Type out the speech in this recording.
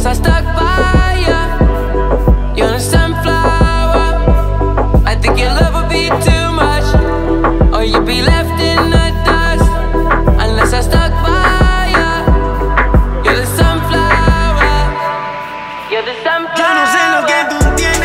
Cause I stuck by ya. You're a sunflower. I think your love would be too much Or you'd be left in the dust. Unless I stuck by ya. You're the sunflower. You're the sunflower Yo no sé lo que tú tienes.